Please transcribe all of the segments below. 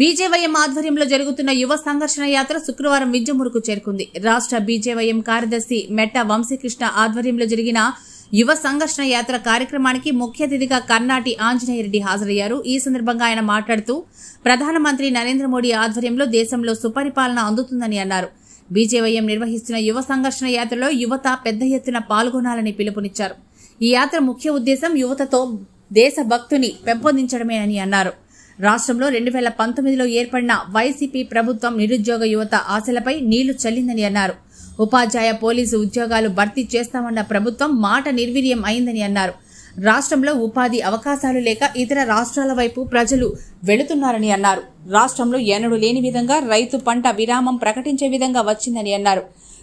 BJYM ఆధ్వర్యంలో జరుగుతున్న యువ సంఘర్షణ యాత్ర శుక్రవారం వింజమూరుకు చేరుకుంది. రాష్ట్ర బీజేవైఎం కార్యదర్శి మెట్ట వంశీకృష్ణ ఆధ్వర్యంలో జరిగిన యువ సంఘర్షణ యాత్ర కార్యక్రమానికి ముఖ్య అతిథిగా కర్నాటి ఆంజనేయరెడ్డి హాజరయ్యారు. ఈ సందర్భంగా ఆయన మాట్లాడుతూ ప్రధానమంత్రి నరేంద్ర మోడీ ఆధ్వర్యంలో దేశంలో సుపరిపాలన అందుతుందని అన్నారు. బీజేవైఎం నిర్వహిస్తున్న యువ సంఘర్షణ యాత్రలో యువత పెద్ద ఎత్తున పాల్గొనాలని పిలుపునిచ్చారు. ఈ యాత్ర ముఖ్య ఉద్దేశం యువతతో దేశభక్తుని పెంపొందించడమే అని అన్నారు. రాష్ట్రంలో రెండు వేల పంతొమ్మిదిలో ఏర్పడిన వైసీపీ ప్రభుత్వం నిరుద్యోగ యువత ఆశలపై నీళ్ళు చల్లిందని అన్నారు. ఉపాధ్యాయ పోలీసు ఉద్యోగాలు భర్తీ చేస్తామన్న ప్రభుత్వం మాట నిర్వీర్యం అయిందని అన్నారు. రాష్ట్రంలో ఉపాధి అవకాశాలు లేక ఇతర రాష్ట్రాల వైపు ప్రజలు వెళుతున్నారని అన్నారు. రాష్ట్రంలో ఎన్నడూ లేని విధంగా రైతు పంట విరామం ప్రకటించే విధంగా వచ్చిందని అన్నారు.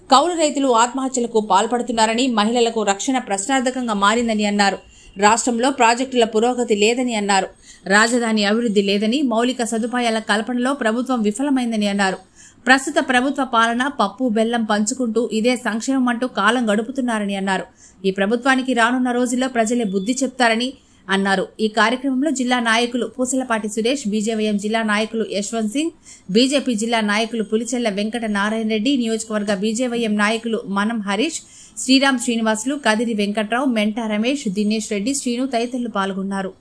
కౌలు రైతులు ఆత్మహత్యలకు పాల్పడుతున్నారని మహిళలకు రక్షణ ప్రశ్నార్థకంగా మారిందని అన్నారు. రాష్ట్రంలో ప్రాజెక్టుల పురోగతి లేదని అన్నారు. రాజధాని అభివృద్ధి లేదని మౌలిక సదుపాయాల కల్పనలో ప్రభుత్వం విఫలమైందని అన్నారు. ప్రస్తుత ప్రభుత్వ పాలన పప్పు బెల్లం పంచుకుంటూ ఇదే సంక్షేమం అంటూ కాలం గడుపుతున్నారని అన్నారు. ఈ ప్రభుత్వానికి రానున్న రోజుల్లో ప్రజలే బుద్ధి చెప్తారని అన్నారు. ఈ కార్యక్రమంలో జిల్లా నాయకులు పూసలపాటి సురేష్ బీజేవైఎం జిల్లా నాయకులు యశ్వంత్ సింగ్ బీజేపీ జిల్లా నాయకులు పులిచెల్ల వెంకట నారాయణ రెడ్డి నియోజకవర్గ బీజేవైఎం నాయకులు మనం హరీష్ శ్రీరామ్ శ్రీనివాసులు కదిరి వెంకట్రావు మెంటా రమేష్ దినేష్ రెడ్డి శ్రీను తదితరులు పాల్గొన్నారు.